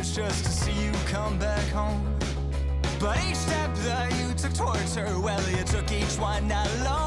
years just to see you come back home. But each step that you took towards her, well, you took each one alone.